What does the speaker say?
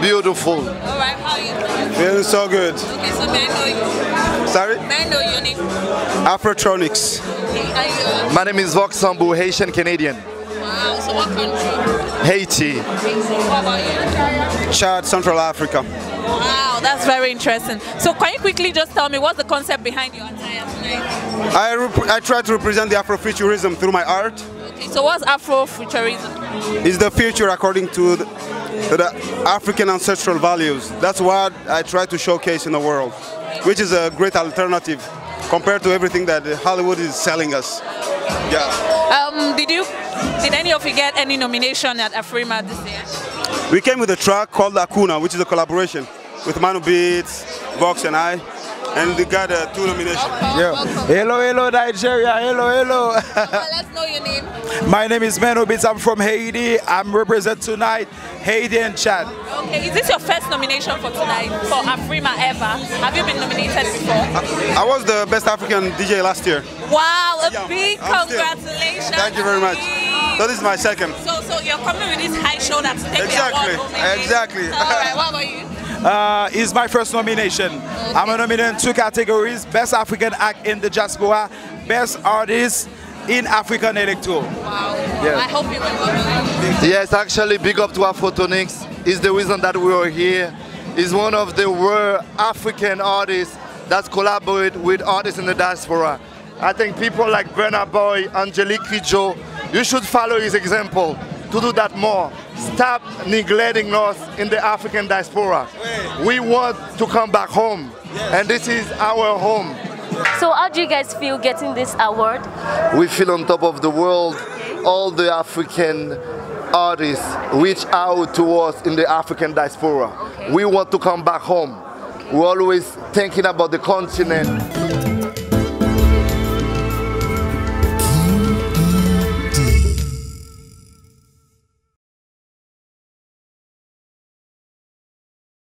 beautiful. All right, how are you? Doing? Feeling so good. Okay, so may I know you? Sorry? May I know your name? Afrotronix. Okay, are you? My name is Vox Sambou, Haitian Canadian. Wow, so what country? Haiti. What about you? Chad, Central Africa. Wow, that's very interesting. So can you quickly just tell me what's the concept behind your attire tonight? I, I try to represent the Afrofuturism through my art. Okay, so what's Afrofuturism? It's the future according to the, to the African ancestral values. That's what I try to showcase in the world, which is a great alternative compared to everything that Hollywood is selling us. Yeah. Um, did you, did any of you get any nomination at Afrima this year? We came with a track called Akuna, which is a collaboration with Manno Beats, Vox, and I. And we got uh, two nominations. Welcome, welcome. Hello, hello, Nigeria. Hello, hello. Come on, let's know your name. My name is Manno Beats. I'm from Haiti. I'm represent tonight Haiti and Chad. Okay, is this your first nomination for tonight for Afrima ever? Have you been nominated before? I was the best African DJ last year. Wow, a Yeah, big I'm still- congratulations. Thank you very much. So this is my second. So, so you're coming with this high shoulder to take Exactly, the award home again. exactly. All right, what about you? Uh, is my first nomination. I'm a nominee in two categories: Best African Act in the Diaspora, Best Artist in African Electro. Wow. Yeah. I hope you will win. Yes, actually, big up to Afrotronix. Is the reason that we are here. Is one of the world African artists that collaborate with artists in the diaspora. I think people like Burna Boy, Angelique Kidjo, you should follow his example to do that more. Stop neglecting us in the African diaspora. We want to come back home, and this is our home. So how do you guys feel getting this award? we feel on top of the world. All the African artists reach out to us in the African diaspora. We want to come back home. We're always thinking about the continent.